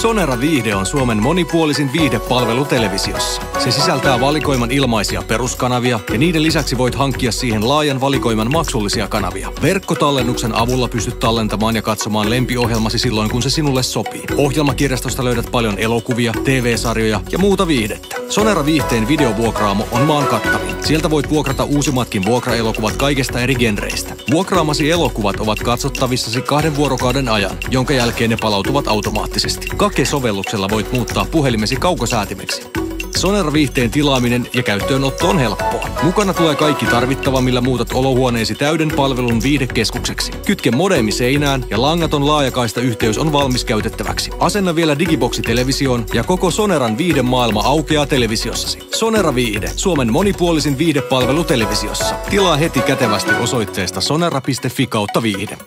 Sonera Viihde on Suomen monipuolisin viihdepalvelu televisiossa. Se sisältää valikoiman ilmaisia peruskanavia ja niiden lisäksi voit hankkia siihen laajan valikoiman maksullisia kanavia. Verkkotallennuksen avulla pystyt tallentamaan ja katsomaan lempiohjelmasi silloin, kun se sinulle sopii. Ohjelmakirjastosta löydät paljon elokuvia, TV-sarjoja ja muuta viihdettä. Sonera Viihteen videovuokraamo on maan kattavin. Sieltä voit vuokrata uusimmatkin vuokraelokuvat kaikesta eri genreistä. Vuokraamasi elokuvat ovat katsottavissasi kahden vuorokauden ajan, jonka jälkeen ne palautuvat automaattisesti. Kake-sovelluksella voit muuttaa puhelimesi kaukosäätimeksi. Sonera-viihteen tilaaminen ja käyttöönotto on helppoa. Mukana tulee kaikki tarvittava, millä muutat olohuoneesi täyden palvelun viihdekeskukseksi. Kytke modeemi seinään ja langaton laajakaista yhteys on valmis käytettäväksi. Asenna vielä digiboksi televisioon ja koko Soneran viihdemaailma aukeaa televisiossasi. Sonera Viihde, Suomen monipuolisin viihdepalvelu televisiossa. Tilaa heti kätevästi osoitteesta sonera.fi kautta viihde.